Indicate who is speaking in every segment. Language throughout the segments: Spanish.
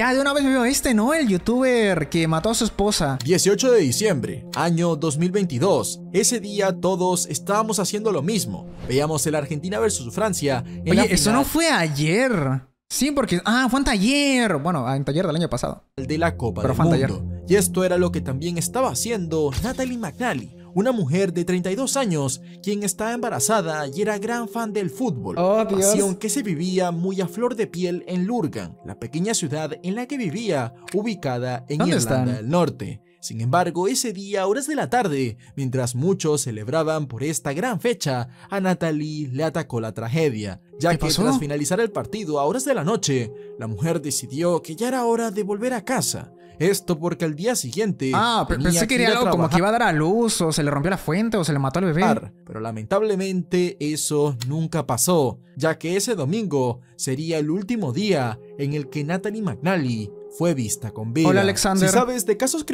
Speaker 1: ya de una vez me veo este, ¿no? El youtuber que mató a su esposa.
Speaker 2: 18 de diciembre, año 2022. Ese día todos estábamos haciendo lo mismo. Veíamos el Argentina versus Francia. En
Speaker 1: Oye, eso no fue ayer. Sí, porque. Ah, fue en taller. Bueno, en taller del año pasado.
Speaker 2: De la Copa del Mundo. Y esto era lo que también estaba haciendo Natalie McNally una mujer de 32 años, quien estaba embarazada y era gran fan del fútbol,
Speaker 1: oh,
Speaker 2: pasión que se vivía muy a flor de piel en Lurgan, la pequeña ciudad en la que vivía, ubicada en Irlanda del Norte. Sin embargo, ese día, horas de la tarde, mientras muchos celebraban por esta gran fecha, a Natalie le atacó la tragedia, ya que tras finalizar el partido a horas de la noche, la mujer decidió que ya era hora de volver a casa. Esto porque al día siguiente.
Speaker 1: Ah, pensé que era algo como que iba a dar a luz, o se le rompió la fuente, o se le mató al bebé.
Speaker 2: Pero lamentablemente eso nunca pasó, ya que ese domingo sería el último día en el que Natalie McNally fue vista con vida.
Speaker 1: Hola, Alexander.
Speaker 2: Si sabes de casos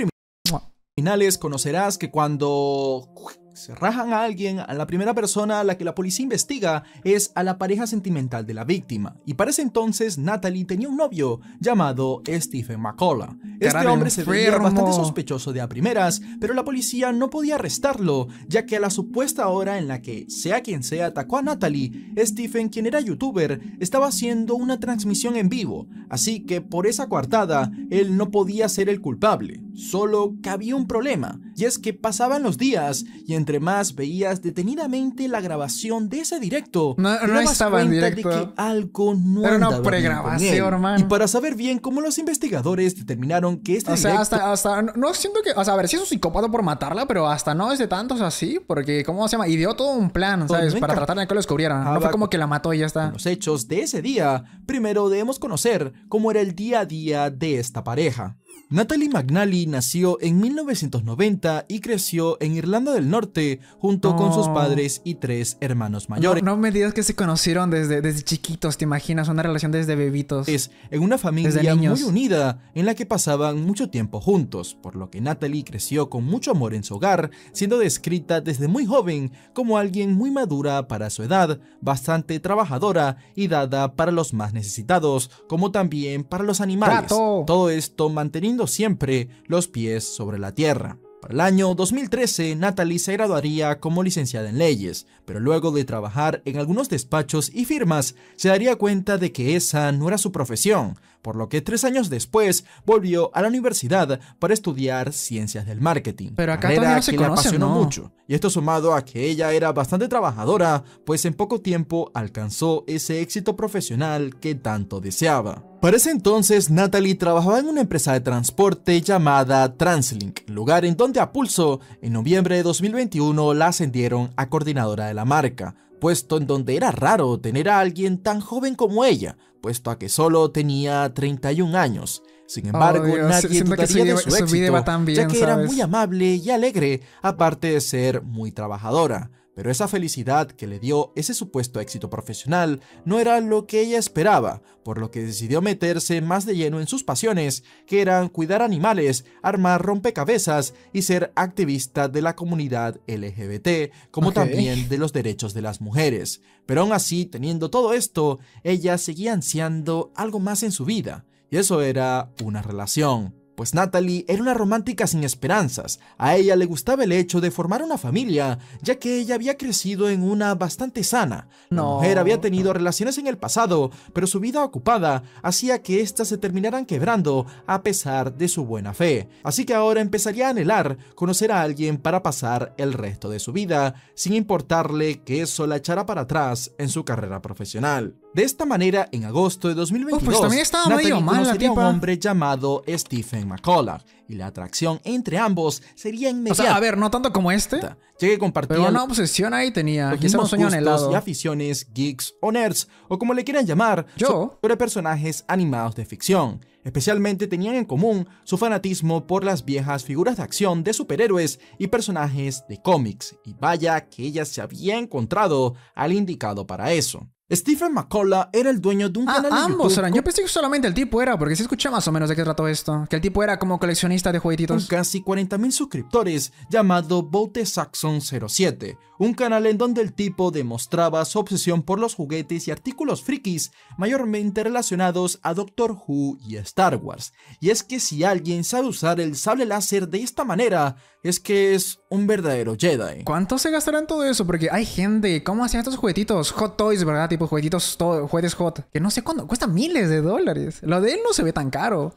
Speaker 2: criminales, conocerás que cuando se rajan a alguien, a la primera persona a la que la policía investiga es a la pareja sentimental de la víctima. Y para ese entonces Natalie tenía un novio llamado Stephen McCullough. Este hombre se veía bastante sospechoso de a primeras, pero la policía no podía arrestarlo, ya que a la supuesta hora en la que, sea quien sea, atacó a Natalie, Stephen, quien era youtuber, estaba haciendo una transmisión en vivo, así que por esa coartada, él no podía ser el culpable. Solo que había un problema, y es que pasaban los días, y entre más veías detenidamente la grabación de ese directo,
Speaker 1: no, no estaba en directo.
Speaker 2: de que algo no
Speaker 1: Era una pregrabación, hermano.
Speaker 2: Y para saber bien cómo los investigadores determinaron que este
Speaker 1: O sea, hasta, hasta, no siento que, o sea, a ver, si es un psicópata por matarla, pero hasta no es de tantos así, porque, ¿cómo se llama? Ideó todo un plan, ¿sabes? para tratar de que lo descubrieran. No fue como que la mató y ya está.
Speaker 2: Los hechos de ese día, primero debemos conocer cómo era el día a día de esta pareja. Natalie McNally nació en 1990 y creció en Irlanda del Norte junto con sus padres y tres hermanos mayores.
Speaker 1: No, me digas que se conocieron desde, desde chiquitos, ¿te imaginas? Una relación desde bebitos.
Speaker 2: Es en una familia muy unida en la que pasaban mucho tiempo juntos, por lo que Natalie creció con mucho amor en su hogar, siendo descrita desde muy joven como alguien muy madura para su edad, bastante trabajadora y dada para los más necesitados, como también para los animales. Todo esto manteniendo siempre los pies sobre la tierra. Para el año 2013, Natalie se graduaría como licenciada en leyes, pero luego de trabajar en algunos despachos y firmas, se daría cuenta de que esa no era su profesión, por lo que tres años después volvió a la universidad para estudiar ciencias del marketing.
Speaker 1: Pero acá no se que le apasionó
Speaker 2: mucho. Y esto sumado a que ella era bastante trabajadora, pues en poco tiempo alcanzó ese éxito profesional que tanto deseaba. Para ese entonces, Natalie trabajaba en una empresa de transporte llamada Translink, lugar en donde a pulso, en noviembre de 2021 la ascendieron a coordinadora de la marca, puesto en donde era raro tener a alguien tan joven como ella, puesto a que solo tenía 31 años. Sin embargo, nadie dudaría de su éxito, ya que era muy amable y alegre, aparte de ser muy trabajadora. Pero esa felicidad que le dio ese supuesto éxito profesional no era lo que ella esperaba, por lo que decidió meterse más de lleno en sus pasiones, que eran cuidar animales, armar rompecabezas y ser activista de la comunidad LGBT, como también de los derechos de las mujeres. Pero aún así, teniendo todo esto, ella seguía ansiando algo más en su vida, y eso era una relación pues Natalie era una romántica sin esperanzas. A ella le gustaba el hecho de formar una familia, ya que ella había crecido en una bastante sana. La mujer había tenido relaciones en el pasado, pero su vida ocupada hacía que éstas se terminaran quebrando a pesar de su buena fe. Así que ahora empezaría a anhelar conocer a alguien para pasar el resto de su vida, sin importarle que eso la echara para atrás en su carrera profesional. De esta manera, en agosto de 2022,
Speaker 1: pues también estaba medio mal
Speaker 2: un hombre llamado Stephen McCullough, y la atracción entre ambos sería inmediata. O sea,
Speaker 1: a ver, no tanto como este.
Speaker 2: Ya que compartían
Speaker 1: Pero una obsesión ahí tenía. Quizá un sueño
Speaker 2: y aficiones, geeks o nerds, o como le quieran llamar,
Speaker 1: Yo.
Speaker 2: sobre personajes animados de ficción. Especialmente tenían en común su fanatismo por las viejas figuras de acción de superhéroes y personajes de cómics, y vaya que ella se había encontrado al indicado para eso. Stephen McCullough era el dueño de un
Speaker 1: ah,
Speaker 2: canal de
Speaker 1: ambos
Speaker 2: YouTube
Speaker 1: eran. Yo pensé que solamente el tipo era, porque sí escuché más o menos de qué trató esto. Que el tipo era como coleccionista de
Speaker 2: con
Speaker 1: jueguetitos.
Speaker 2: casi 40.000 suscriptores llamado Bote Saxon 07, un canal en donde el tipo demostraba su obsesión por los juguetes y artículos frikis, mayormente relacionados a Doctor Who y Star Wars. Y es que si alguien sabe usar el sable láser de esta manera, es que es un verdadero Jedi.
Speaker 1: ¿Cuánto se gastará en todo eso? Porque hay gente, ¿cómo hacían estos juguetitos? Hot Toys, ¿verdad? Tipo juguetitos, to- juguetes hot. Que no sé cuándo, cuesta miles de dólares. Lo de él no se ve tan caro.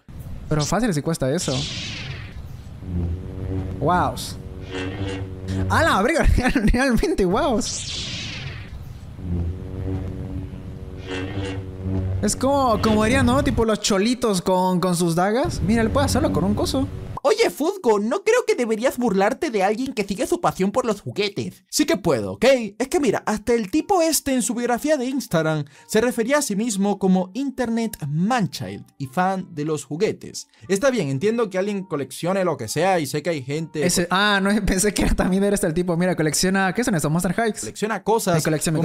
Speaker 1: Pero fácil si cuesta eso. Wows. A la verga, realmente wows. Es como, como dirían, ¿no? Tipo los cholitos con, con sus dagas. Mira, él puede hacerlo con un coso.
Speaker 3: Oye, Fuzgo, no creo que deberías burlarte de alguien que sigue su pasión por los juguetes.
Speaker 2: Sí que puedo, ¿ok? Es que mira, hasta el tipo este en su biografía de Instagram se refería a sí mismo como Internet Manchild y fan de los juguetes. Está bien, entiendo que alguien coleccione lo que sea y sé que hay gente
Speaker 1: Ese, ah, no, pensé que era, también era este el tipo. Mira, colecciona. ¿Qué son estos? Monster Hikes.
Speaker 2: colecciona cosas
Speaker 1: colección.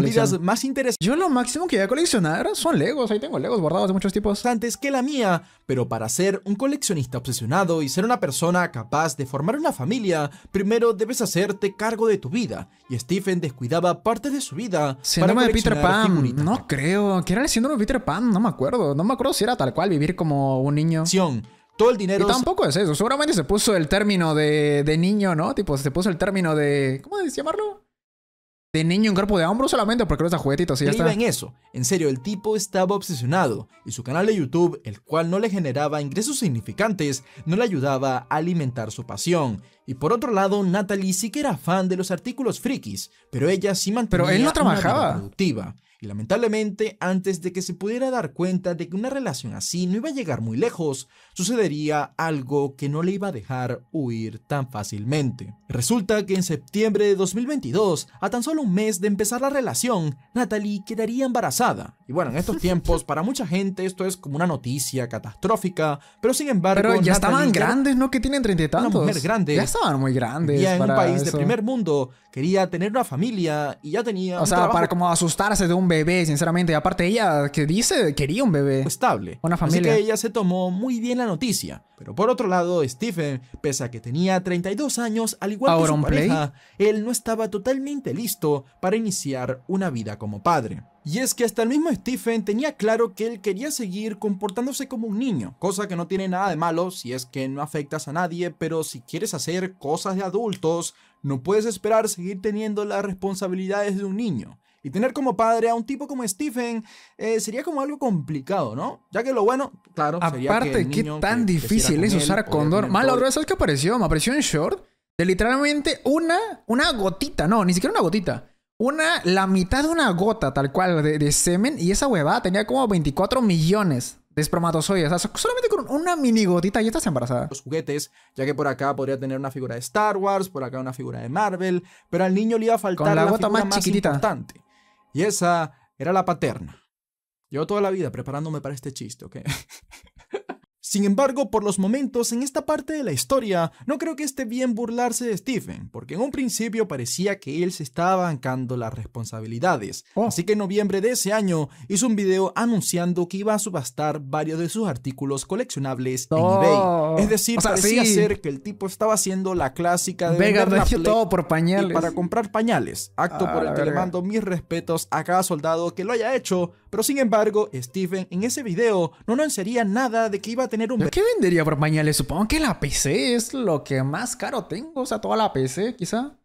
Speaker 2: más interesantes
Speaker 1: Yo lo máximo que voy a coleccionar son Legos. Ahí tengo Legos guardados de muchos tipos.
Speaker 2: que la mía, pero para ser un coleccionista obsesionado y ser una persona capaz de formar una familia, primero debes hacerte cargo de tu vida. Y Stephen descuidaba parte de su vida
Speaker 1: Síndrome de Peter Pan.
Speaker 2: figuritas.
Speaker 1: No creo. ¿Qué era el síndrome de Peter Pan? No me acuerdo. No me acuerdo si era tal cual vivir como un niño.
Speaker 2: Acción. Todo el
Speaker 1: Y
Speaker 2: dinero
Speaker 1: tampoco es eso. Seguramente se puso el término de, de niño, ¿no? Tipo, se puso el término de. ¿Cómo es llamarlo? De niño en cuerpo de hombro solamente porque usa juguetitos y ya está.
Speaker 2: en eso. En serio, el tipo estaba obsesionado y su canal de YouTube, el cual no le generaba ingresos significantes, no le ayudaba a alimentar su pasión. Y por otro lado, Natalie sí que era fan de los artículos frikis, pero ella sí mantenía
Speaker 1: Pero él no
Speaker 2: una
Speaker 1: trabajaba.
Speaker 2: vida productiva. Y lamentablemente, antes de que se pudiera dar cuenta de que una relación así no iba a llegar muy lejos, sucedería algo que no le iba a dejar huir tan fácilmente. Resulta que en septiembre de 2022, a tan solo un mes de empezar la relación, Natalie quedaría embarazada. Y bueno, en estos tiempos, para mucha gente esto es como una noticia catastrófica, pero sin embargo...
Speaker 1: Pero ya
Speaker 2: Natalie
Speaker 1: estaban
Speaker 2: ya
Speaker 1: grandes, ¿no? Que tienen treinta y tantos.
Speaker 2: mujer grande.
Speaker 1: Ya estaban muy grandes.
Speaker 2: vivía en un
Speaker 1: para
Speaker 2: país de
Speaker 1: eso.
Speaker 2: primer mundo, quería tener una familia y ya tenía
Speaker 1: O
Speaker 2: un
Speaker 1: sea, para como asustarse de un bebé, sinceramente. Y aparte, ella que dice quería un bebé.
Speaker 2: estable.
Speaker 1: Una
Speaker 2: Así
Speaker 1: familia.
Speaker 2: que ella se tomó muy bien la noticia. Pero por otro lado, Stephen, pese a que tenía 32 años, al igual que su pareja, él no estaba totalmente listo para iniciar una vida como padre. Y es que hasta el mismo Stephen tenía claro que él quería seguir comportándose como un niño, cosa que no tiene nada de malo si es que no afectas a nadie, pero si quieres hacer cosas de adultos, no puedes esperar seguir teniendo las responsabilidades de un niño. Y tener como padre a un tipo como Stephen eh, sería como algo complicado, ¿no? Ya que lo bueno, claro, sería que
Speaker 1: Aparte,
Speaker 2: el
Speaker 1: qué
Speaker 2: niño
Speaker 1: tan
Speaker 2: que creciera
Speaker 1: difícil es usar
Speaker 2: podía
Speaker 1: condón.
Speaker 2: tener
Speaker 1: Mal, la
Speaker 2: todo-
Speaker 1: otra vez, ¿sabes qué apareció? Me apareció en short de literalmente una, una gotita. No, ni siquiera una gotita. Una, la mitad de una gota, tal cual, de, de semen. Y esa huevada tenía como 24 millones de espermatozoides. O sea, solamente con una mini gotita y estás embarazada.
Speaker 2: los juguetes, ya que por acá podría tener una figura de Star Wars, por acá una figura de Marvel, pero al niño le iba a faltar
Speaker 1: Con la
Speaker 2: la,
Speaker 1: gota
Speaker 2: figura
Speaker 1: más
Speaker 2: más
Speaker 1: chiquitita.
Speaker 2: importante. Y esa era la paterna. Yo toda la vida preparándome para este chiste, ¿ok? Sin embargo, por los momentos en esta parte de la historia, no creo que esté bien burlarse de Stephen, porque en un principio parecía que él se estaba bancando las responsabilidades.
Speaker 1: Oh.
Speaker 2: Así que en noviembre de ese año hizo un video anunciando que iba a subastar varios de sus artículos coleccionables en
Speaker 1: Oh.
Speaker 2: eBay. Es decir,
Speaker 1: O sea,
Speaker 2: parecía
Speaker 1: sí.
Speaker 2: ser que el tipo estaba haciendo la clásica de
Speaker 1: Vega
Speaker 2: Play
Speaker 1: todo por
Speaker 2: y
Speaker 1: pañales.
Speaker 2: para comprar pañales. Acto
Speaker 1: Ah,
Speaker 2: por el que le mando mis respetos a cada soldado que lo haya hecho. Pero sin embargo, Stephen en ese video no anunciaría nada de que iba a tener un
Speaker 1: ¿Pero ¿Qué vendería por pañales? Supongo que la PC es lo que más caro tengo. O sea, toda la PC, quizá.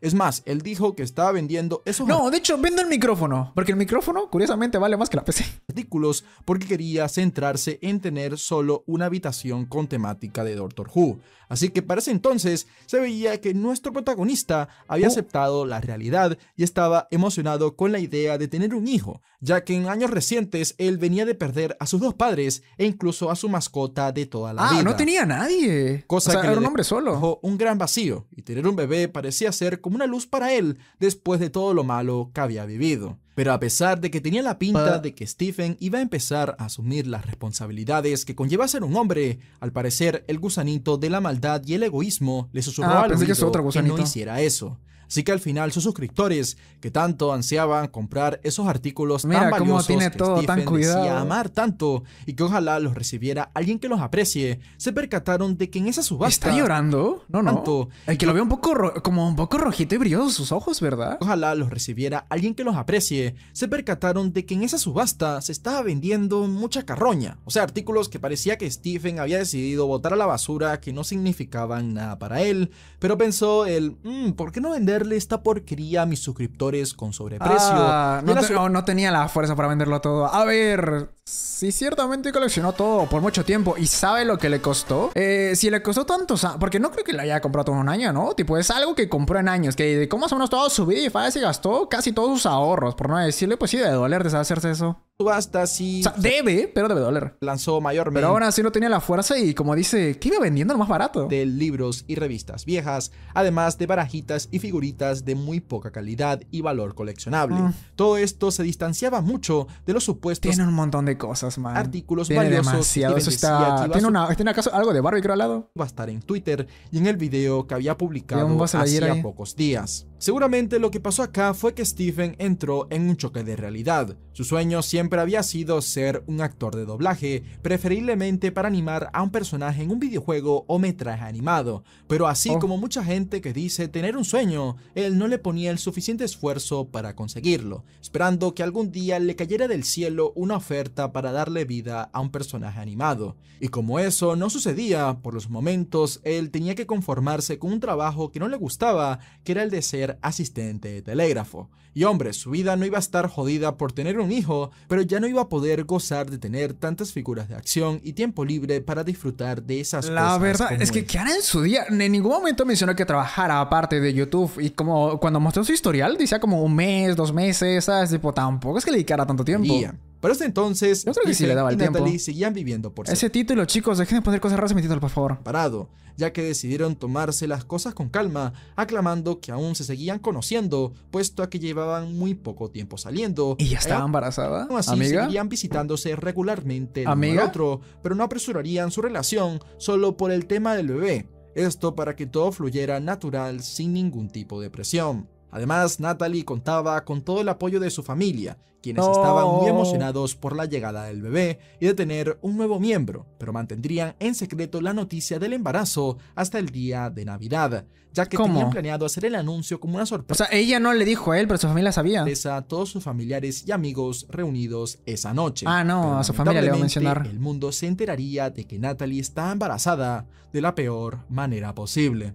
Speaker 2: Es más, él dijo que estaba vendiendo esos
Speaker 1: No, de hecho, vendo el micrófono. Porque el micrófono, curiosamente, vale más que la PC.
Speaker 2: artículos porque quería centrarse en tener solo una habitación con temática de Doctor Who. Así que para ese entonces se veía que nuestro protagonista había
Speaker 1: Oh.
Speaker 2: aceptado la realidad y estaba emocionado con la idea de tener un hijo, ya que en años recientes él venía de perder a sus dos padres e incluso a su mascota de toda la
Speaker 1: Ah,
Speaker 2: vida.
Speaker 1: no tenía nadie.
Speaker 2: Cosa
Speaker 1: o sea,
Speaker 2: que
Speaker 1: era un hombre solo.
Speaker 2: un gran vacío y tener un bebé parecía ser como una luz para él después de todo lo malo que había vivido. Pero a pesar de que tenía la pinta de que Stephen iba a empezar a asumir las responsabilidades que conlleva ser un hombre, al parecer el gusanito de la maldad y el egoísmo le susurró
Speaker 1: Ah,
Speaker 2: al
Speaker 1: que
Speaker 2: que no hiciera eso. Así que al final sus suscriptores, que tanto ansiaban comprar esos artículos
Speaker 1: Mira
Speaker 2: tan valiosos
Speaker 1: tiene
Speaker 2: que
Speaker 1: todo tan
Speaker 2: Stephen
Speaker 1: cuidado.
Speaker 2: decía amar tanto y que ojalá los recibiera alguien que los aprecie, se percataron de que en esa subasta
Speaker 1: ¿Está llorando? No, no.
Speaker 2: Tanto.
Speaker 1: El que lo ve un poco como un poco rojito y brilloso sus ojos, ¿verdad?
Speaker 2: Ojalá los recibiera alguien que los aprecie. Se percataron de que en esa subasta se estaba vendiendo mucha carroña. O sea, artículos que parecía que Stephen había decidido botar a la basura que no significaban nada para él. Pero pensó él, "Mm, ¿por qué no venderle esta porquería a mis suscriptores con sobreprecio?
Speaker 1: Ah, no,
Speaker 2: era
Speaker 1: te-
Speaker 2: su-
Speaker 1: no- no tenía la fuerza para venderlo todo. A ver, si ciertamente coleccionó todo por mucho tiempo y sabe lo que le costó, eh, si le costó tantos años, porque no creo que lo haya comprado todo en un año, ¿no? Tipo, es algo que compró en años, que de cómo más o menos toda su vida y se gastó casi todos sus ahorros, por no decirle, pues sí, debe doler deshacerse eso.
Speaker 2: Subasta sí
Speaker 1: O sea, debe, pero debe doler.
Speaker 2: lanzó mayormente.
Speaker 1: Pero aún así no tenía la fuerza y como dice, ¿qué iba vendiendo lo más barato?
Speaker 2: de libros y revistas viejas, además de barajitas y figuritas de muy poca calidad y valor coleccionable.
Speaker 1: Mm.
Speaker 2: Todo esto se distanciaba mucho de los supuestos
Speaker 1: Tiene un montón de cosas, man.
Speaker 2: artículos
Speaker 1: Tiene
Speaker 2: valiosos
Speaker 1: demasiado. Eso está. Tiene, una, ¿Tiene acaso algo de Barbie creo al lado?
Speaker 2: va a estar en Twitter y en el video que había publicado
Speaker 1: ahí.
Speaker 2: pocos días. Seguramente lo que pasó acá fue que Stephen entró en un choque de realidad. Su sueño siempre había sido ser un actor de doblaje, preferiblemente para animar a un personaje en un videojuego o metraje animado. Pero así
Speaker 1: Oh.
Speaker 2: como mucha gente que dice tener un sueño, él no le ponía el suficiente esfuerzo para conseguirlo, esperando que algún día le cayera del cielo una oferta para darle vida a un personaje animado. Y como eso no sucedía, por los momentos él tenía que conformarse con un trabajo que no le gustaba, que era el de ser asistente de telégrafo. Y hombre, su vida no iba a estar jodida por tener un hijo, pero ya no iba a poder gozar de tener tantas figuras de acción y tiempo libre para disfrutar de esas cosas.
Speaker 1: La verdad es que. Kiara en su día en ningún momento mencionó que trabajara aparte de YouTube. Y como cuando mostró su historial, decía como un mes, dos meses, ¿sabes? Tipo, tampoco es que le dedicara tanto tiempo.
Speaker 2: Día. Para este entonces,
Speaker 1: Yo creo que sí le
Speaker 2: Stephen
Speaker 1: daba el
Speaker 2: y
Speaker 1: tiempo.
Speaker 2: Natalie seguían viviendo por
Speaker 1: Ese título, chicos, dejen de poner cosas raras en mi título, por favor.
Speaker 2: separado, ya que decidieron tomarse las cosas con calma, aclamando que aún se seguían conociendo, puesto a que llevaban muy poco tiempo saliendo.
Speaker 1: ¿Y ya estaba
Speaker 2: Eh,
Speaker 1: embarazada?
Speaker 2: Aún así,
Speaker 1: ¿Amiga?
Speaker 2: seguirían visitándose regularmente el uno al otro, pero no apresurarían su relación solo por el tema del bebé. Esto para que todo fluyera natural sin ningún tipo de presión. Además, Natalie contaba con todo el apoyo de su familia, quienes
Speaker 1: No.
Speaker 2: estaban muy emocionados por la llegada del bebé y de tener un nuevo miembro, pero mantendrían en secreto la noticia del embarazo hasta el día de Navidad, ya que
Speaker 1: ¿Cómo?
Speaker 2: tenían planeado hacer el anuncio como una
Speaker 1: O
Speaker 2: sorpresa
Speaker 1: sea, ella no le dijo a él, pero su familia sabía.
Speaker 2: a todos sus familiares y amigos reunidos esa noche.
Speaker 1: Ah, no,
Speaker 2: Pero
Speaker 1: a su familia le iba a mencionar.
Speaker 2: El mundo se enteraría de que Natalie está embarazada de la peor manera posible.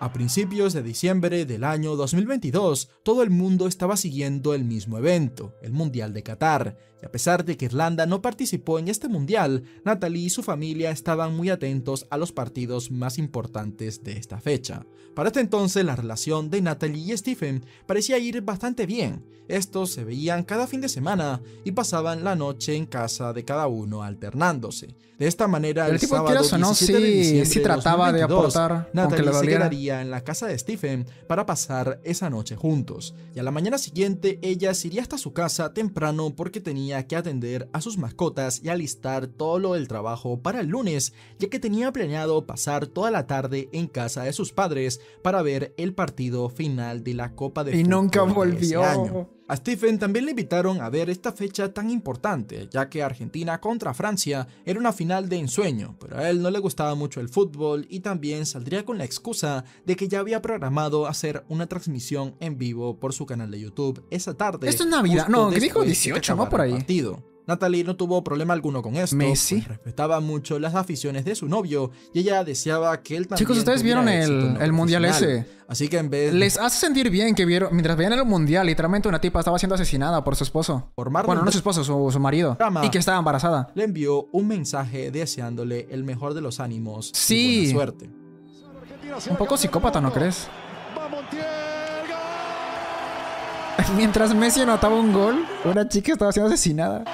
Speaker 2: A principios de diciembre del año 2022, todo el mundo estaba siguiendo el mismo evento, el Mundial de Qatar, y a pesar de que Irlanda no participó en este Mundial, Natalie y su familia estaban muy atentos a los partidos más importantes de esta fecha. Para este entonces, la relación de Natalie y Stephen parecía ir bastante bien. Estos se veían cada fin de semana y pasaban la noche en casa de cada uno alternándose. De esta manera,
Speaker 1: El
Speaker 2: el,
Speaker 1: tipo,
Speaker 2: sábado
Speaker 1: quieras o no,
Speaker 2: 17 de
Speaker 1: sí-
Speaker 2: diciembre
Speaker 1: sí trataba de
Speaker 2: 2022,
Speaker 1: aportar, aunque
Speaker 2: Natalie se en la casa de Stephen para pasar esa noche juntos. Y a la mañana siguiente, ella se iría hasta su casa temprano porque tenía que atender a sus mascotas y alistar todo lo del trabajo para el lunes, ya que tenía planeado pasar toda la tarde en casa de sus padres para ver el partido final de la Copa de
Speaker 1: Y
Speaker 2: Fútbol
Speaker 1: nunca
Speaker 2: de ese
Speaker 1: volvió.
Speaker 2: A Stephen también le invitaron a ver esta fecha tan importante, ya que Argentina contra Francia era una final de ensueño, pero a él no le gustaba mucho el fútbol y también saldría con la excusa de que ya había programado hacer una transmisión en vivo por su canal de YouTube esa tarde.
Speaker 1: Esto es Navidad. No, ¿qué dijo?
Speaker 2: después de que
Speaker 1: 18, ¿no? Por ahí.
Speaker 2: partido. Natalie no tuvo problema alguno con esto,
Speaker 1: Messi.
Speaker 2: pues respetaba mucho las aficiones de su novio y ella deseaba que él también
Speaker 1: Chicos, ¿ustedes vieron el, mundial ese?
Speaker 2: Así que en vez de
Speaker 1: Les hace sentir bien que vieron, mientras veían el mundial, literalmente una tipa estaba siendo asesinada por su esposo.
Speaker 2: formarlo
Speaker 1: Bueno,
Speaker 2: en
Speaker 1: no su esposo, su, su marido.
Speaker 2: Drama.
Speaker 1: Y que estaba embarazada.
Speaker 2: le envió un mensaje deseándole el mejor de los ánimos
Speaker 1: Sí.
Speaker 2: y buena suerte.
Speaker 1: Un poco psicópata, ¿no crees? Mientras Messi anotaba un gol, una chica estaba siendo asesinada.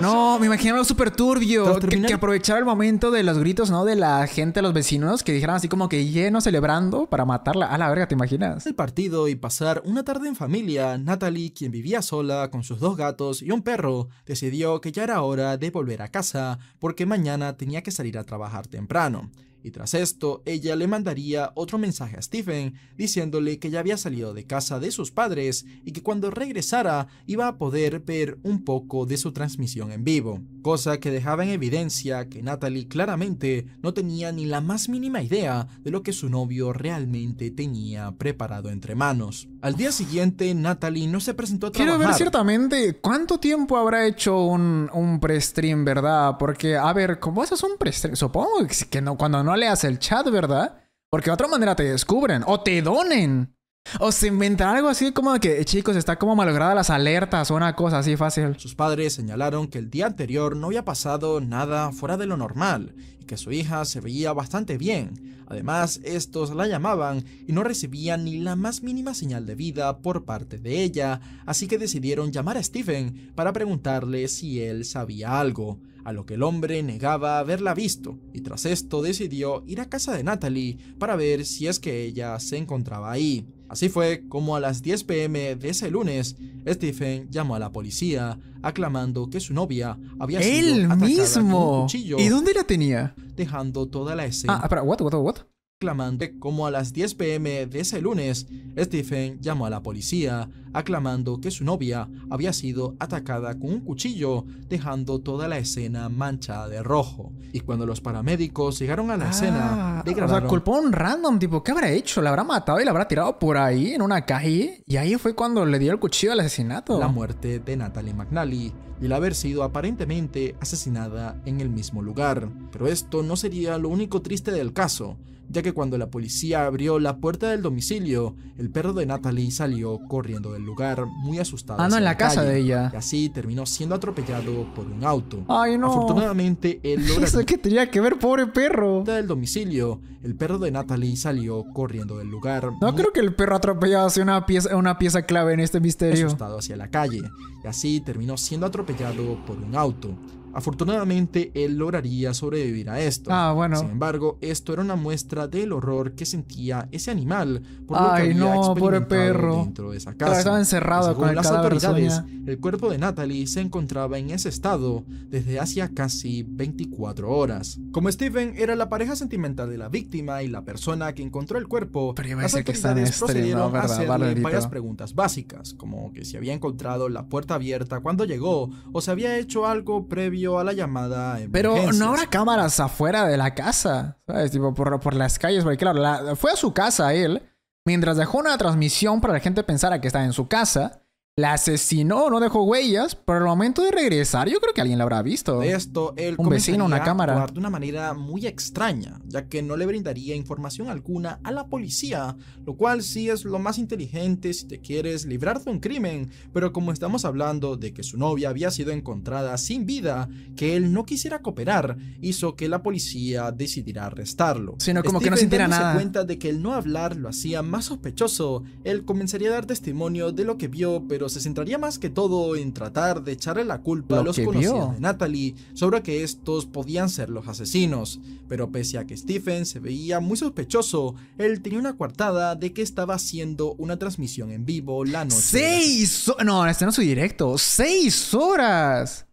Speaker 1: No, me imagino algo súper turbio. Que, que aprovechara el momento de los gritos, ¿no? De la gente, los vecinos, que dijeran así como que lleno celebrando para matarla. A la verga, ¿te imaginas?
Speaker 2: el partido y pasar una tarde en familia, Natalie, quien vivía sola con sus dos gatos y un perro, decidió que ya era hora de volver a casa porque mañana tenía que salir a trabajar temprano. Y tras esto, ella le mandaría otro mensaje a Stephen diciéndole que ya había salido de casa de sus padres y que cuando regresara iba a poder ver un poco de su transmisión en vivo, cosa que dejaba en evidencia que Natalie claramente no tenía ni la más mínima idea de lo que su novio realmente tenía preparado entre manos. Al día siguiente, Natalie no se presentó a
Speaker 1: Quiero
Speaker 2: trabajar.
Speaker 1: ver ciertamente cuánto tiempo habrá hecho un, un pre-stream, ¿verdad? Porque, a ver, ¿cómo haces un pre-stream? Supongo que, que no, cuando no leas el chat, ¿verdad? Porque de otra manera te descubren o te donen. O se inventa algo así como que, chicos, está como malograda las alertas o una cosa así fácil.
Speaker 2: Sus padres señalaron que el día anterior no había pasado nada fuera de lo normal y que su hija se veía bastante bien. Además, estos la llamaban y no recibían ni la más mínima señal de vida por parte de ella, así que decidieron llamar a Stephen para preguntarle si él sabía algo, a lo que el hombre negaba haberla visto, y tras esto decidió ir a casa de Natalie para ver si es que ella se encontraba ahí. Así fue como a las 10 pm de ese lunes, Stephen llamó a la policía, aclamando que su novia había sido
Speaker 1: ¡Él
Speaker 2: atacada con un
Speaker 1: mismo!
Speaker 2: cuchillo,
Speaker 1: ¿Y dónde la tenía?
Speaker 2: dejando toda la escena
Speaker 1: Ah, espera, what, what, what?
Speaker 2: aclamando que como a las 10 pm de ese lunes, Stephen llamó a la policía, aclamando que su novia había sido atacada con un cuchillo, dejando toda la escena manchada de rojo. Y cuando los paramédicos llegaron a la escena,
Speaker 1: Ah, o sea, culpó a un random, tipo, ¿qué habrá hecho? ¿La habrá matado y la habrá tirado por ahí, en una calle? Y ahí fue cuando le dio el cuchillo al asesinato.
Speaker 2: la muerte de Natalie McNally y el haber sido aparentemente asesinada en el mismo lugar. Pero esto no sería lo único triste del caso, ya que cuando la policía abrió la puerta del domicilio, el perro de Natalie salió corriendo del lugar muy asustado.
Speaker 1: Ah, no, en la casa
Speaker 2: calle,
Speaker 1: de ella.
Speaker 2: Y así terminó siendo atropellado por un auto.
Speaker 1: Ay, no.
Speaker 2: Afortunadamente, él logra
Speaker 1: ¿Eso qué tenía que ver, pobre perro?
Speaker 2: del domicilio, el perro de Natalie salió corriendo del lugar.
Speaker 1: No
Speaker 2: muy
Speaker 1: creo que el perro atropellado sea una pieza, una pieza clave en este misterio.
Speaker 2: asustado hacia la calle y así terminó siendo atropellado por un auto. Afortunadamente, él lograría sobrevivir a esto.
Speaker 1: Ah, bueno.
Speaker 2: Sin embargo, esto era una muestra del horror que sentía ese animal por lo que
Speaker 1: Ay,
Speaker 2: había
Speaker 1: no,
Speaker 2: experimentado
Speaker 1: perro.
Speaker 2: dentro de esa casa.
Speaker 1: estaba encerrado
Speaker 2: Según
Speaker 1: con el
Speaker 2: las autoridades, el cuerpo de Natalie se encontraba en ese estado desde hacía casi 24 horas. Como Steven era la pareja sentimental de la víctima y la persona que encontró el cuerpo,
Speaker 1: Pero
Speaker 2: las
Speaker 1: decir que
Speaker 2: autoridades
Speaker 1: extremo,
Speaker 2: procedieron a hacerle
Speaker 1: Barbarito.
Speaker 2: varias preguntas básicas, como que si había encontrado la puerta abierta cuando llegó o si había hecho algo previo a la llamada
Speaker 1: Pero no habrá cámaras afuera de la casa, ¿sabes? Tipo, por, por las calles, porque claro, la- fue a su casa él, mientras dejó una transmisión para la gente pensara que estaba en su casa, la asesinó, no dejó huellas, pero al momento de regresar yo creo que alguien la habrá visto.
Speaker 2: De esto, él
Speaker 1: Un vecino, una cámara.
Speaker 2: de una manera muy extraña, ya que no le brindaría información alguna a la policía, lo cual sí es lo más inteligente si te quieres librar de un crimen, pero como estamos hablando de que su novia había sido encontrada sin vida, que él no quisiera cooperar, hizo que la policía decidiera arrestarlo.
Speaker 1: Sino como que no sintiera nada.
Speaker 2: cuenta de que el no hablar lo hacía más sospechoso, él comenzaría a dar testimonio de lo que vio, pero se centraría más que todo en tratar de echarle la culpa
Speaker 1: Lo
Speaker 2: a los conocidos de Natalie sobre que estos podían ser los asesinos. Pero pese a que Stephen se veía muy sospechoso, él tenía una coartada de que estaba haciendo una transmisión en vivo la noche.
Speaker 1: ¡Seis! No, este no es su directo. ¡Seis horas!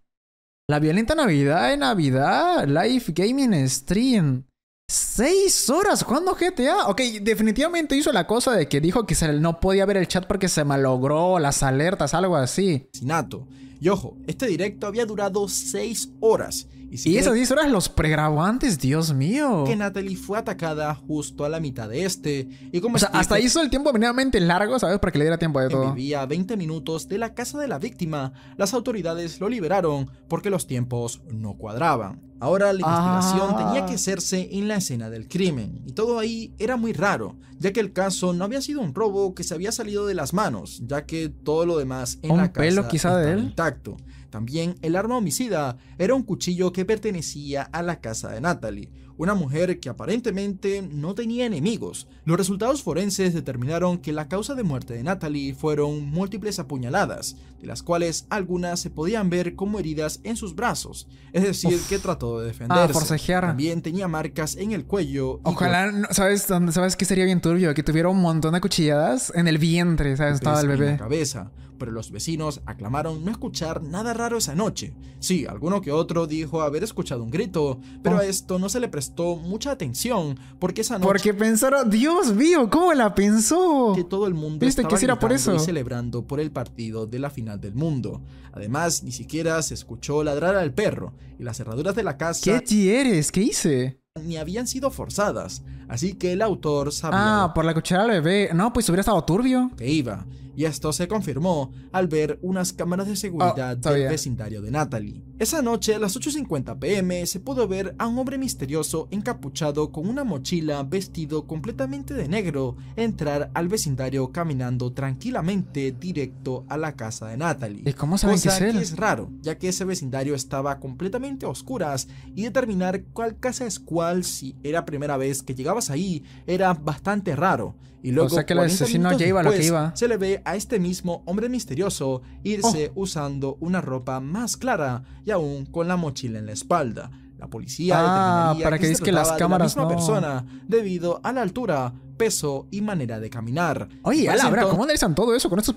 Speaker 1: La violenta Navidad en Navidad. Live Gaming Stream. ¡Seis horas! ¿Cuándo GTA? Ok, definitivamente hizo la cosa de que dijo que se, no podía ver el chat porque se malogró las alertas, algo así.
Speaker 2: asesinato. Y ojo, este directo había durado 6 horas. Y, si
Speaker 1: Y
Speaker 2: creen
Speaker 1: esas 10 horas los pregrabó antes, Dios mío.
Speaker 2: que Natalie fue atacada justo a la mitad de este. Y como
Speaker 1: O sea, hasta hizo el tiempo medianamente largo, ¿sabes? Para que le diera tiempo de todo.
Speaker 2: vivía a 20 minutos de la casa de la víctima, las autoridades lo liberaron porque los tiempos no cuadraban. Ahora la investigación
Speaker 1: Ah.
Speaker 2: tenía que hacerse en la escena del crimen, y todo ahí era muy raro, ya que el caso no había sido un robo que se había salido de las manos, ya que todo lo demás en
Speaker 1: ¿Un
Speaker 2: la casa
Speaker 1: pelo quizá de él?
Speaker 2: intacto. También el arma homicida era un cuchillo que pertenecía a la casa de Natalie, una mujer que aparentemente no tenía enemigos. Los resultados forenses determinaron que la causa de muerte de Natalie fueron múltiples apuñaladas, de las cuales algunas se podían ver como heridas en sus brazos, es decir,
Speaker 1: Uf.
Speaker 2: que trató de defenderse.
Speaker 1: Ah, forcejear.
Speaker 2: También tenía marcas en el cuello.
Speaker 1: Ojalá, ¿sabes dónde? ¿Sabes qué sería bien turbio? Que tuviera un montón de cuchilladas en el vientre, ¿sabes? Estaba el
Speaker 2: en
Speaker 1: bebé.
Speaker 2: la cabeza, pero los vecinos aclamaron no escuchar nada raro esa noche. Sí, alguno que otro dijo haber escuchado un grito, pero
Speaker 1: Oh.
Speaker 2: a esto no se le prestó mucha atención porque esa noche
Speaker 1: Porque pensaron, Dios mío, ¿cómo la pensó?
Speaker 2: que todo el mundo
Speaker 1: ¿Viste
Speaker 2: estaba
Speaker 1: era por
Speaker 2: y celebrando por el partido de la final del mundo. Además, ni siquiera se escuchó ladrar al perro y las cerraduras de la casa
Speaker 1: ¿Qué eres? ¿Qué hice?
Speaker 2: Ni habían sido forzadas, así que el autor sabía
Speaker 1: Ah, por la cuchara del bebé. No, pues hubiera estado turbio.
Speaker 2: que iba, y esto se confirmó al ver unas cámaras de seguridad
Speaker 1: Oh,
Speaker 2: del vecindario de Natalie. Esa noche a las 8.50 pm se pudo ver a un hombre misterioso encapuchado con una mochila vestido completamente de negro entrar al vecindario caminando tranquilamente directo a la casa de Natalie.
Speaker 1: ¿Y cómo saben que
Speaker 2: Cosa
Speaker 1: es él?
Speaker 2: que es raro, ya que ese vecindario estaba completamente a oscuras y determinar cuál casa es cuál si era primera vez que llegabas ahí era bastante raro. Y luego,
Speaker 1: sea que el
Speaker 2: 40
Speaker 1: asesino lo que iba.
Speaker 2: se le ve a este mismo hombre misterioso irse
Speaker 1: Oh.
Speaker 2: usando una ropa más clara y aún con la mochila en la espalda. La policía
Speaker 1: Ah, para que
Speaker 2: se
Speaker 1: dices que las
Speaker 2: de
Speaker 1: cámaras
Speaker 2: la misma
Speaker 1: no-
Speaker 2: persona debido a la altura, peso y manera de caminar.
Speaker 1: Oye, a la
Speaker 2: entonces-
Speaker 1: ¿cómo analizan todo eso con estos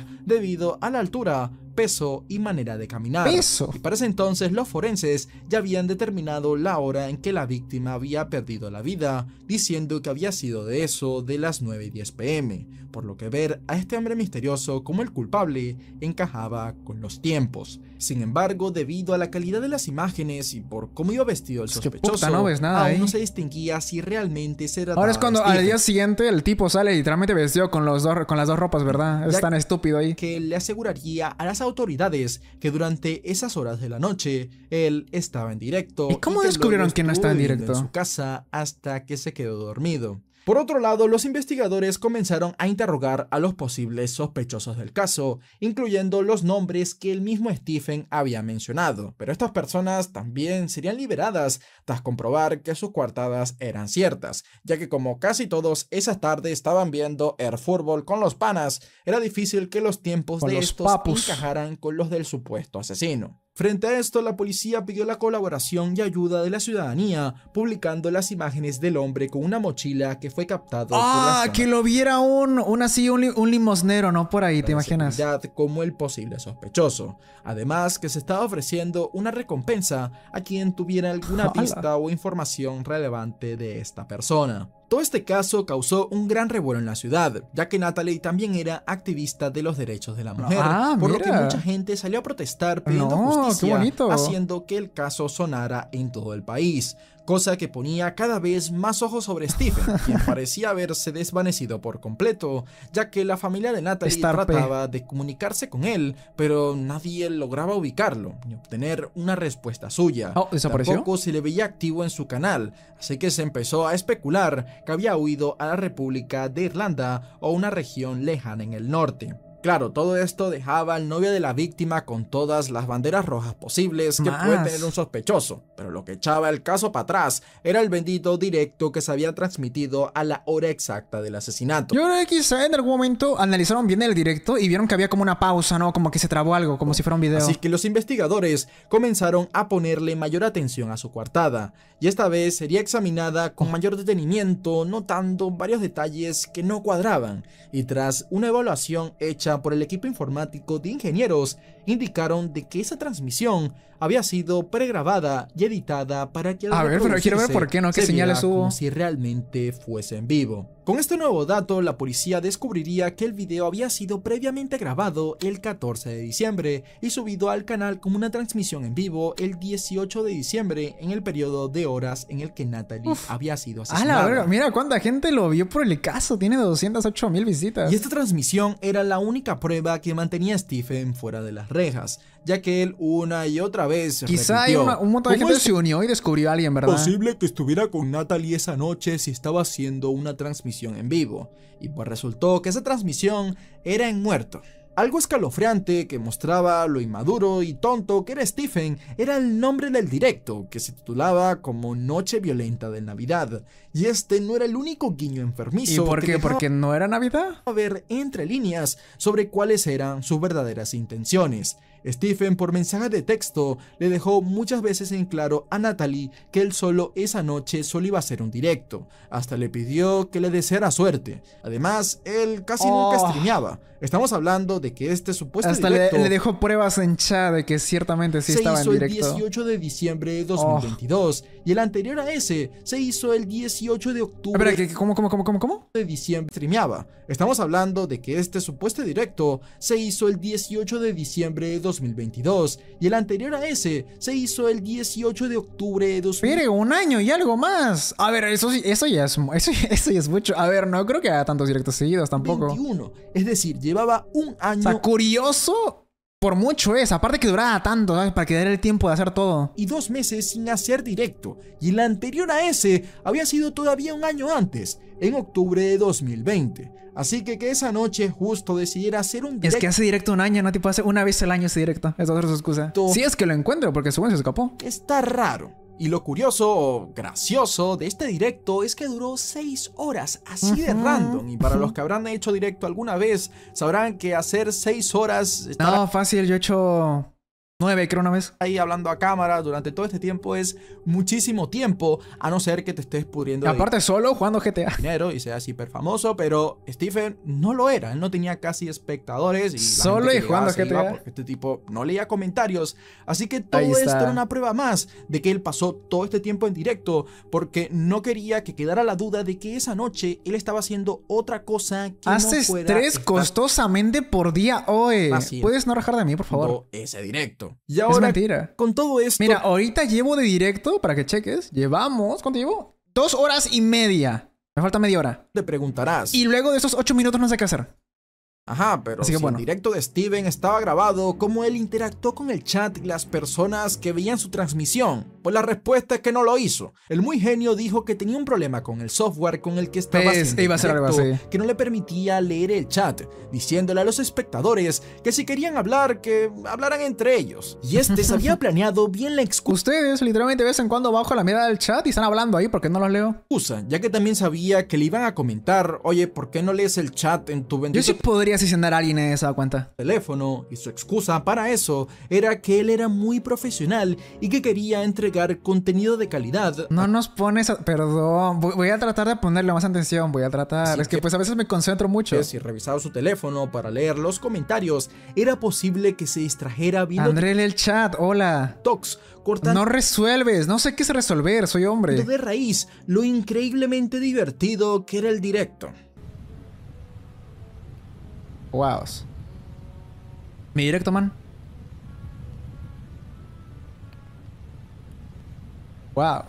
Speaker 1: fuck?
Speaker 2: debido a la altura, peso y manera de caminar.
Speaker 1: Peso.
Speaker 2: Y para ese entonces los forenses ya habían determinado la hora en que la víctima había perdido la vida, diciendo que había sido de eso de las 9 y 10 pm, por lo que ver a este hombre misterioso como el culpable encajaba con los tiempos. Sin embargo, debido a la calidad de las imágenes y por cómo iba vestido el
Speaker 1: Es que puta,
Speaker 2: sospechoso,
Speaker 1: no ves nada
Speaker 2: aún no se distinguía si realmente se trataba
Speaker 1: Ahora es
Speaker 2: de
Speaker 1: al día siguiente el tipo sale literalmente vestido con, los dos, con las dos ropas, ¿verdad? Es tan estúpido ahí.
Speaker 2: que le aseguraría a las autoridades que durante esas horas de la noche él estaba en directo.
Speaker 1: ¿Y cómo
Speaker 2: que
Speaker 1: descubrieron que no estaba en directo?
Speaker 2: En su casa hasta que se quedó dormido. Por otro lado, los investigadores comenzaron a interrogar a los posibles sospechosos del caso, incluyendo los nombres que el mismo Stephen había mencionado. Pero estas personas también serían liberadas tras comprobar que sus coartadas eran ciertas, ya que como casi todos esa tarde estaban viendo Air Fútbol con los panas, era difícil que los tiempos
Speaker 1: Con
Speaker 2: de
Speaker 1: los
Speaker 2: estos
Speaker 1: papus.
Speaker 2: encajaran con los del supuesto asesino. Frente a esto, la policía pidió la colaboración y ayuda de la ciudadanía, publicando las imágenes del hombre con una mochila que fue captado por
Speaker 1: Ah, que lo viera un, un así, un, li- un limosnero, ¿no? Por ahí, ¿te imaginas?
Speaker 2: como el posible sospechoso. Además, que se estaba ofreciendo una recompensa a quien tuviera alguna pista o información relevante de esta persona. Todo este caso causó un gran revuelo en la ciudad, ya que Natalie también era activista de los derechos de la mujer,
Speaker 1: Ah,
Speaker 2: por lo que mucha gente salió a protestar pidiendo
Speaker 1: No,
Speaker 2: justicia, haciendo que el caso sonara en todo el país, cosa que ponía cada vez más ojos sobre Stephen, quien parecía haberse desvanecido por completo, ya que la familia de Natalie trataba de comunicarse con él, pero nadie lograba ubicarlo ni obtener una respuesta suya.
Speaker 1: Oh, ¿desapareció?
Speaker 2: Tampoco se le veía activo en su canal, así que se empezó a especular que había huido a la República de Irlanda o una región lejana en el norte. Claro, todo esto dejaba al novio de la víctima con todas las banderas rojas posibles que
Speaker 1: Más.
Speaker 2: puede tener un sospechoso, pero lo que echaba el caso para atrás era el bendito directo que se había transmitido a la hora exacta del asesinato.
Speaker 1: Yo creo que quizá en algún momento analizaron bien el directo y vieron que había como una pausa, ¿no? Como que se trabó algo, como si fuera un video.
Speaker 2: Así que los investigadores comenzaron a ponerle mayor atención a su coartada, y esta vez sería examinada con mayor detenimiento, notando varios detalles que no cuadraban, y tras una evaluación hecha por el equipo informático de ingenieros, indicaron de que esa transmisión había sido pregrabada y editada para que
Speaker 1: A ver, pero quiero ver
Speaker 2: reproducirse
Speaker 1: por qué, ¿no? ¿Qué
Speaker 2: se
Speaker 1: señales hubo?
Speaker 2: como si realmente fuese en vivo. Con este nuevo dato, la policía descubriría que el video había sido previamente grabado el 14 de diciembre y subido al canal como una transmisión en vivo el 18 de diciembre en el periodo de horas en el que Natalie había sido
Speaker 1: Ah,
Speaker 2: asesinada.
Speaker 1: la verga, mira cuánta gente lo vio por el caso. Tiene 208 mil visitas.
Speaker 2: Y esta transmisión era la única prueba que mantenía a Stephen fuera de las rejas, ya que él una y otra vez
Speaker 1: Quizá hay
Speaker 2: repitió,
Speaker 1: una- un montón de
Speaker 2: "¿Cómo
Speaker 1: gente se unió y descubrió a alguien, ¿verdad?
Speaker 2: posible que estuviera con Natalie esa noche si estaba haciendo una transmisión en vivo? Y pues resultó que esa transmisión era en muerto. Algo escalofriante que mostraba lo inmaduro y tonto que era Stephen era el nombre del directo, que se titulaba como Noche Violenta de Navidad. Y este no era el único guiño
Speaker 1: ¿Y
Speaker 2: enfermizo
Speaker 1: por
Speaker 2: que
Speaker 1: qué? ¿Porque no era Navidad?
Speaker 2: ver entre líneas sobre cuáles eran sus verdaderas intenciones. Stephen por mensaje de texto le dejó muchas veces en claro a Natalie que él solo esa noche solo iba a hacer un directo. Hasta le pidió que le deseara suerte. Además, él casi nunca
Speaker 1: Oh.
Speaker 2: streameaba. Estamos hablando de que este supuesto
Speaker 1: Hasta
Speaker 2: directo
Speaker 1: le dejó pruebas en chat de que ciertamente sí
Speaker 2: se
Speaker 1: estaba en
Speaker 2: hizo el
Speaker 1: directo. Oh.
Speaker 2: 18 de diciembre de 2022 y el anterior a ese se hizo el 18 de octubre
Speaker 1: Espera, ¿qué- qué- ¿cómo, cómo, cómo, cómo, cómo?
Speaker 2: de diciembre streameaba. Estamos hablando de que este supuesto directo se hizo el 18 de diciembre de 2022 y el anterior a ese se hizo el 18 de octubre de 2022.
Speaker 1: Espere, un año y algo más. A ver, eso, sí- eso, ya es, eso, eso ya es mucho. A ver, no creo que haga tantos directos seguidos tampoco.
Speaker 2: 21. Es decir, llevaba un
Speaker 1: O
Speaker 2: año
Speaker 1: sea, curioso por mucho es. Aparte que duraba tanto, ¿sabes? Para que diera el tiempo de hacer todo.
Speaker 2: y dos meses sin hacer directo, y el anterior a ese había sido todavía un año antes, en octubre de 2020. Así que que esa noche justo decidiera hacer un
Speaker 1: Es
Speaker 2: directo
Speaker 1: que hace directo un año, no tipo hace una vez al año ese directo. Esa es otra excusa. Si es que lo encuentro, porque según se escapó.
Speaker 2: está raro. Y lo curioso o gracioso de este directo es que duró 6 horas, así de random. Y para los que habrán hecho directo alguna vez, sabrán que hacer 6 horas, estar
Speaker 1: No, fácil, yo he hecho nueve, creo una vez.
Speaker 2: ahí hablando a cámara durante todo este tiempo es muchísimo tiempo, a no ser que te estés pudriendo de
Speaker 1: Aparte, solo jugando GTA.
Speaker 2: dinero y seas hiper famoso, pero Stephen no lo era, él no tenía casi espectadores y
Speaker 1: Solo y jugando GTA.
Speaker 2: porque este tipo no leía comentarios, así que todo esto era una prueba más de que él pasó todo este tiempo en directo porque no quería que quedara la duda de que esa noche él estaba haciendo otra cosa que no
Speaker 1: Haces
Speaker 2: fuera
Speaker 1: tres
Speaker 2: estar
Speaker 1: costosamente por día hoy. Puedes no rajar de mí, por favor.
Speaker 2: ese directo. Y
Speaker 1: Es mentira.
Speaker 2: con todo esto
Speaker 1: Mira, ahorita llevo de directo, para que cheques, llevamos, ¿cuánto llevo? Dos horas y media. Me falta media hora.
Speaker 2: te preguntarás,
Speaker 1: Y luego de esos ocho minutos no sé qué hacer.
Speaker 2: Ajá, pero
Speaker 1: Así que
Speaker 2: si
Speaker 1: bueno.
Speaker 2: el directo de Steven estaba grabado, ¿cómo él interactuó con el chat y las personas que veían su transmisión? Pues la respuesta es que no lo hizo. El muy genio dijo que tenía un problema con el software con el que estaba
Speaker 1: Pues,
Speaker 2: haciendo
Speaker 1: iba a
Speaker 2: el
Speaker 1: ser algo
Speaker 2: directo,
Speaker 1: así.
Speaker 2: que no le permitía leer el chat, diciéndole a los espectadores que si querían hablar, que hablaran entre ellos. Y este se había planeado bien la excusa
Speaker 1: Ustedes literalmente de vez en cuando bajo la mirada del chat y están hablando ahí porque no los leo.
Speaker 2: excusa, ya que también sabía que le iban a comentar, oye, ¿por qué no lees el chat en tu
Speaker 1: Yo
Speaker 2: bendito
Speaker 1: sí podría asesinar a alguien en esa cuenta.
Speaker 2: teléfono? Y su excusa para eso era que él era muy profesional y que quería entregar contenido de calidad.
Speaker 1: No nos pones a... Perdón, voy a tratar de ponerle más atención, voy a tratar.
Speaker 2: Así
Speaker 1: es que
Speaker 2: que-
Speaker 1: pues a veces me concentro mucho.
Speaker 2: Si revisaba su teléfono para leer los comentarios, era posible que se distrajera viendo
Speaker 1: André, el chat, hola.
Speaker 2: TikToks, cortando
Speaker 1: No resuelves, no sé qué es resolver, soy hombre.
Speaker 2: de raíz lo increíblemente divertido que era el directo.
Speaker 1: Wow. Mi directo, man. Wow.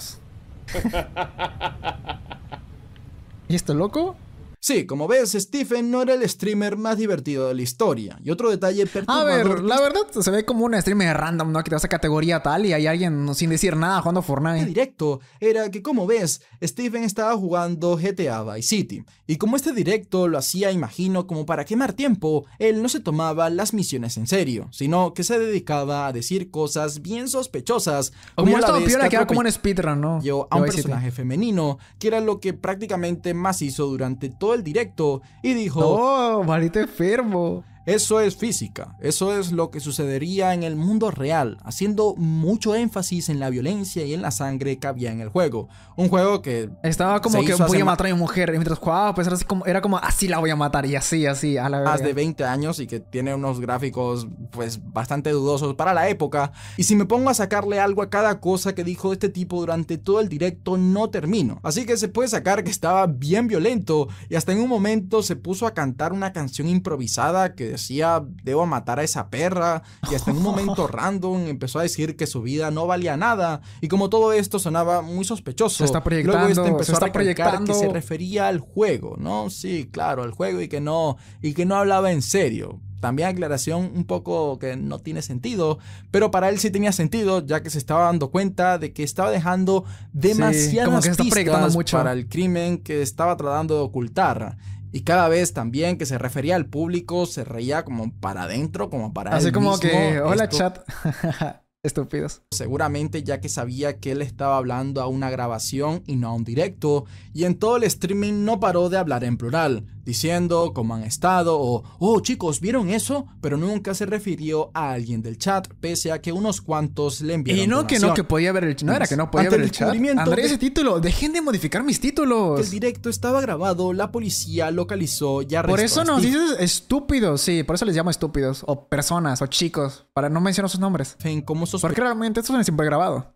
Speaker 1: ¿Y esto loco?
Speaker 2: Sí, como ves, Stephen no era el streamer más divertido de la historia. Y otro detalle
Speaker 1: A
Speaker 2: perturbador
Speaker 1: ver,
Speaker 2: que
Speaker 1: la verdad se ve como una streamer random, ¿no? Que te vas a categoría tal y hay alguien sin decir nada jugando
Speaker 2: este
Speaker 1: Fortnite.
Speaker 2: directo era que, como ves, Stephen estaba jugando GTA Vice City. Y como este directo lo hacía, imagino, como para quemar tiempo, él no se tomaba las misiones en serio, sino que se dedicaba a decir cosas bien sospechosas.
Speaker 1: Hubiera
Speaker 2: la
Speaker 1: estado
Speaker 2: vez que
Speaker 1: como un speedrun, ¿no?
Speaker 2: a un personaje femenino, que era lo que prácticamente más hizo durante todo el directo, y dijo...
Speaker 1: Oh, maldito enfermo.
Speaker 2: Eso es física, eso es lo que sucedería en el mundo real, haciendo mucho énfasis en la violencia y en la sangre que había en el juego. Un juego que
Speaker 1: Estaba como que voy a
Speaker 2: ma-
Speaker 1: matar a mi mujer. Y mientras jugaba, pues era, así como, era como así la voy a matar. Y así, así, a la
Speaker 2: más de 20 años y que tiene unos gráficos pues bastante dudosos para la época. Y si me pongo a sacarle algo a cada cosa que dijo este tipo durante todo el directo, no termino. Así que se puede sacar que estaba bien violento y hasta en un momento se puso a cantar una canción improvisada que decía debo matar a esa perra y hasta en un momento random empezó a decir que su vida no valía nada y como todo esto sonaba muy sospechoso.
Speaker 1: Se está
Speaker 2: luego
Speaker 1: proyectando,
Speaker 2: este empezó
Speaker 1: se
Speaker 2: a recalcar que
Speaker 1: proyectando.
Speaker 2: se refería al juego, ¿no? Sí, claro, al juego y que no y que no hablaba en serio. También aclaración un poco que no tiene sentido, pero para él sí tenía sentido, ya que se estaba dando cuenta de que estaba dejando demasiadas
Speaker 1: como que proyectando
Speaker 2: pistas
Speaker 1: mucho.
Speaker 2: para el crimen que estaba tratando de ocultar. Y cada vez también que se refería al público se reía como para adentro, como para
Speaker 1: Así
Speaker 2: él
Speaker 1: como
Speaker 2: mismo.
Speaker 1: que, hola
Speaker 2: Esto
Speaker 1: chat. Estúpidos.
Speaker 2: Seguramente ya que sabía que él estaba hablando a una grabación y no a un directo, y en todo el streaming no paró de hablar en plural, diciendo cómo han estado o, oh chicos, ¿vieron eso? Pero nunca se refirió a alguien del chat, pese a que unos cuantos le enviaron
Speaker 1: Y no que no, que podía ver el No era que no podía
Speaker 2: Ante
Speaker 1: ver
Speaker 2: el
Speaker 1: el chat.
Speaker 2: descubrimiento
Speaker 1: André,
Speaker 2: de-
Speaker 1: ese título. Dejen de modificar mis
Speaker 2: que
Speaker 1: títulos.
Speaker 2: el directo estaba grabado, la policía localizó y arrestó
Speaker 1: Por eso nos dices estúpidos. Sí, por eso les llamo estúpidos. O personas, o chicos. Para no mencionar sus nombres.
Speaker 2: como
Speaker 1: Porque realmente esto es siempre grabado.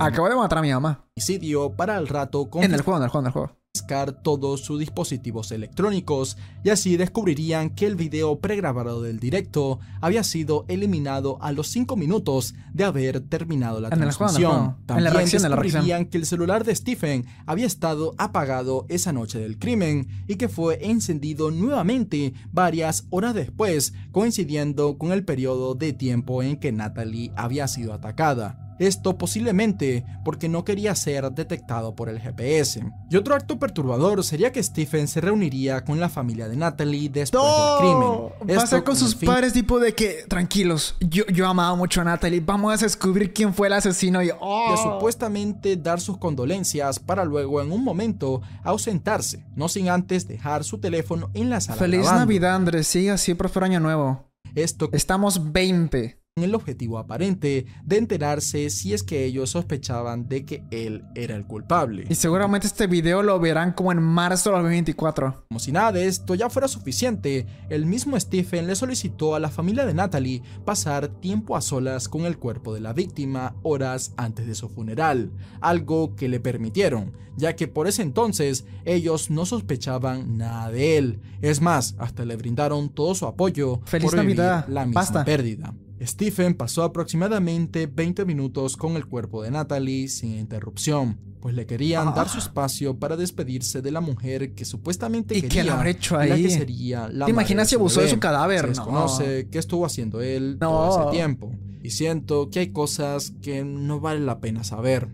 Speaker 1: Acabo de matar a mi mamá.
Speaker 2: homicidio para al rato
Speaker 1: En el juego, en el juego, en el juego.
Speaker 2: Confiscar todos sus dispositivos electrónicos y así descubrirían que el video pregrabado del directo había sido eliminado a los 5 minutos de haber terminado la
Speaker 1: En el
Speaker 2: transmisión.
Speaker 1: juego.
Speaker 2: También
Speaker 1: la reacción, en la reacción.
Speaker 2: descubrirían que el celular de Stephen había estado apagado esa noche del crimen y que fue encendido nuevamente varias horas después, coincidiendo con el periodo de tiempo en que Natalie había sido atacada. Esto posiblemente porque no quería ser detectado por el GPS. Y otro acto perturbador sería que Stephen se reuniría con la familia de Natalie después del crimen.
Speaker 1: Pasa
Speaker 2: Esto
Speaker 1: con sus
Speaker 2: fin
Speaker 1: padres, tipo de que, tranquilos, yo, yo amaba mucho a Natalie. Vamos a descubrir quién fue el asesino. Y, oh.
Speaker 2: de supuestamente dar sus condolencias para luego en un momento ausentarse, no sin antes dejar su teléfono en la sala
Speaker 1: Feliz
Speaker 2: grabando.
Speaker 1: Navidad, Andrés. Sí, así, próspero año nuevo.
Speaker 2: Esto
Speaker 1: Estamos 20.
Speaker 2: El objetivo aparente de enterarse si es que ellos sospechaban de que él era el culpable.
Speaker 1: Y seguramente este video lo verán como en marzo del 2024.
Speaker 2: Como si nada de esto ya fuera suficiente, el mismo Stephen le solicitó a la familia de Natalie pasar tiempo a solas con el cuerpo de la víctima horas antes de su funeral, algo que le permitieron, ya que por ese entonces ellos no sospechaban nada de él. Es más, hasta le brindaron todo su apoyo
Speaker 1: Feliz
Speaker 2: por
Speaker 1: Navidad.
Speaker 2: la misma
Speaker 1: Basta.
Speaker 2: pérdida. Stephen pasó aproximadamente 20 minutos con el cuerpo de Natalie sin interrupción, pues le querían dar su
Speaker 1: Ah.
Speaker 2: espacio para despedirse de la mujer que supuestamente
Speaker 1: ¿Y qué
Speaker 2: quería
Speaker 1: habrá hecho
Speaker 2: la
Speaker 1: ahí?
Speaker 2: que sería la
Speaker 1: ¿Te imaginas si abusó de su cadáver?
Speaker 2: Se
Speaker 1: No.
Speaker 2: desconoce qué estuvo haciendo él
Speaker 1: No.
Speaker 2: todo ese tiempo. Y siento que hay cosas que no vale la pena saber.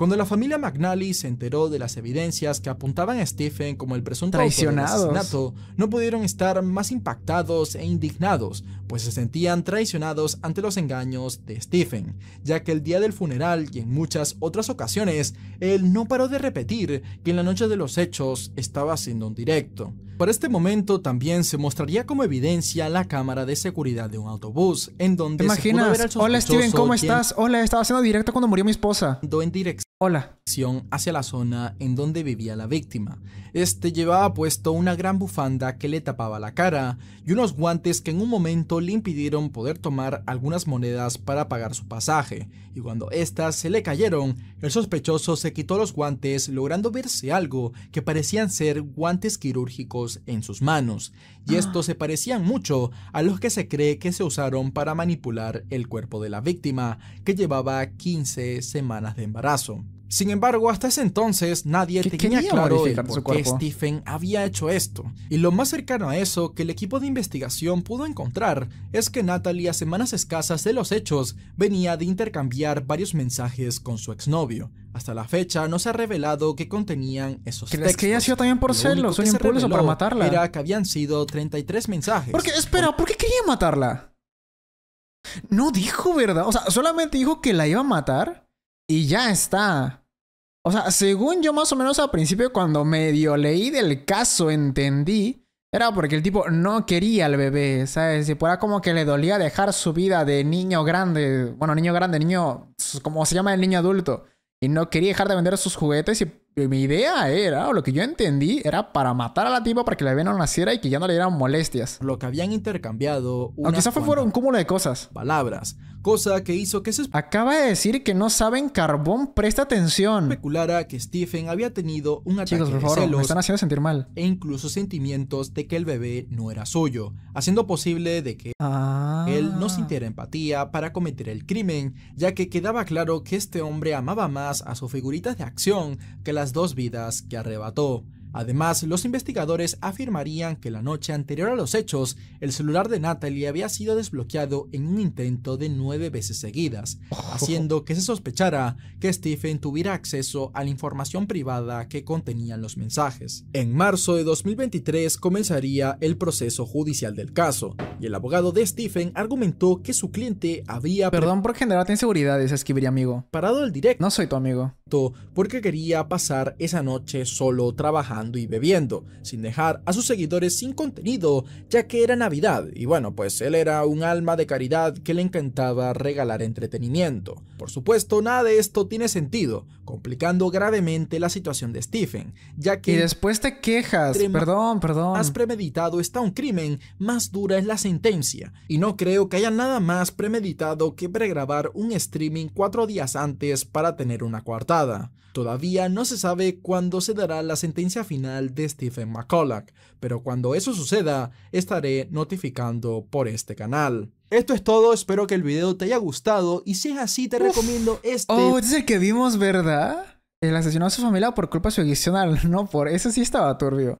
Speaker 2: Cuando la familia McNally se enteró de las evidencias que apuntaban a Stephen como el presunto autor del asesinato, no pudieron estar más impactados e indignados, pues se sentían traicionados ante los engaños de Stephen, ya que el día del funeral y en muchas otras ocasiones, él no paró de repetir que en la noche de los hechos estaba haciendo un directo. Para este momento también se mostraría como evidencia la cámara de seguridad de un autobús, en donde
Speaker 1: ¿Te
Speaker 2: se pudo ver
Speaker 1: imaginas?
Speaker 2: al
Speaker 1: Hola Steven, ¿cómo estás? Hola, estaba haciendo directo cuando murió mi esposa.
Speaker 2: yendo en dirección
Speaker 1: Hola.
Speaker 2: hacia la zona en donde vivía la víctima. Este llevaba puesto una gran bufanda que le tapaba la cara y unos guantes que en un momento le impidieron poder tomar algunas monedas para pagar su pasaje. Y cuando éstas se le cayeron, el sospechoso se quitó los guantes logrando verse algo que parecían ser guantes quirúrgicos en sus manos. Y estos se parecían mucho a los que se cree que se usaron para manipular el cuerpo de la víctima, que llevaba 15 semanas de embarazo. Sin embargo, hasta ese entonces nadie
Speaker 1: ¿Qué
Speaker 2: tenía claro el por qué? Stephen había hecho esto. Y lo más cercano a eso que el equipo de investigación pudo encontrar es que Natalie a semanas escasas de los hechos venía de intercambiar varios mensajes con su exnovio. Hasta la fecha no se ha revelado qué contenían esos
Speaker 1: ¿Crees
Speaker 2: textos.
Speaker 1: que haya sido también por celos?
Speaker 2: que
Speaker 1: Un impulso para matarla.
Speaker 2: Era que habían sido 33 mensajes.
Speaker 1: ¿Por qué? Espera, ¿por qué quería matarla? No dijo, ¿verdad? O sea, solamente dijo que la iba a matar y ya está. O sea, según yo más o menos al principio cuando medio leí del caso entendí, era porque el tipo no quería al bebé, ¿sabes? Si fuera como que le dolía dejar su vida de niño grande, bueno, niño grande, niño, como se llama el niño adulto, y no quería dejar de vender sus juguetes y y mi idea era, o lo que yo entendí, era para matar a la tipa para que la bebé no naciera y que ya no le dieran molestias.
Speaker 2: Lo que habían intercambiado
Speaker 1: O
Speaker 2: unas
Speaker 1: quizá fue fuera un cúmulo de cosas.
Speaker 2: palabras, cosa que hizo que se
Speaker 1: Acaba de decir que no saben carbón, presta atención.
Speaker 2: especulara que Stephen había tenido un ataque
Speaker 1: Chicos, por
Speaker 2: de
Speaker 1: me están haciendo sentir mal.
Speaker 2: e incluso sentimientos de que el bebé no era suyo, haciendo posible de que
Speaker 1: Ah.
Speaker 2: él no sintiera empatía para cometer el crimen, ya que quedaba claro que este hombre amaba más a sus figuritas de acción que las dos vidas que arrebató. Además, los investigadores afirmarían que la noche anterior a los hechos, el celular de Natalie había sido desbloqueado en un intento de nueve veces seguidas, haciendo que se sospechara que Stephen tuviera acceso a la información privada que contenían los mensajes. En marzo de 2023 comenzaría el proceso judicial del caso, y el abogado de Stephen argumentó que su cliente había
Speaker 1: Perdón por generarte inseguridades, escribiría amigo.
Speaker 2: parado el directo
Speaker 1: No soy tu amigo.
Speaker 2: Porque quería pasar esa noche solo trabajando y bebiendo, sin dejar a sus seguidores sin contenido, ya que era Navidad y bueno, pues él era un alma de caridad que le encantaba regalar entretenimiento. Por supuesto, nada de esto tiene sentido, complicando gravemente la situación de Stephen, ya
Speaker 1: Y
Speaker 2: que
Speaker 1: después te quejas. Perdón, perdón.
Speaker 2: más premeditado está un crimen, más dura es la sentencia. Y no creo que haya nada más premeditado que pregrabar un streaming cuatro días antes para tener una coartada. Todavía no se sabe cuándo se dará la sentencia final de Stephen McCulloch, pero cuando eso suceda, estaré notificando por este canal. Esto es todo, espero que el video te haya gustado y si es así te recomiendo este...
Speaker 1: Oh, este es el que vimos, ¿verdad? El asesinó a su familia por culpa de su adicción al no por. Eso sí estaba turbio.